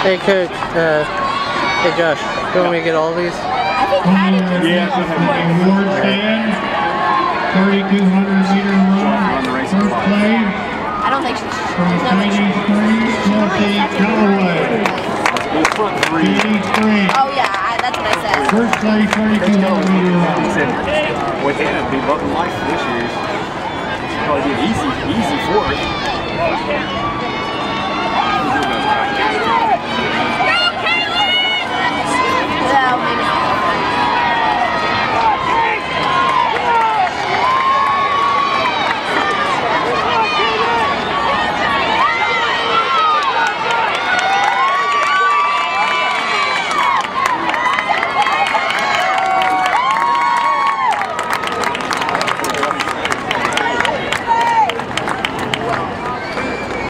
Hey, Coach. Uh, hey, Josh. Do You want me to get all these? I think Patty mm, just Yeah, so it. award stand, 3,200 meter run, first play. I don't think she's. from There's no way Katie. Springs, Chelsea Callaway. It Springs, Oh yeah, I, that's what I said. first play, 3,200 meter He run. said, with Hannah be bucking life this year. It's probably an easy, easy for us.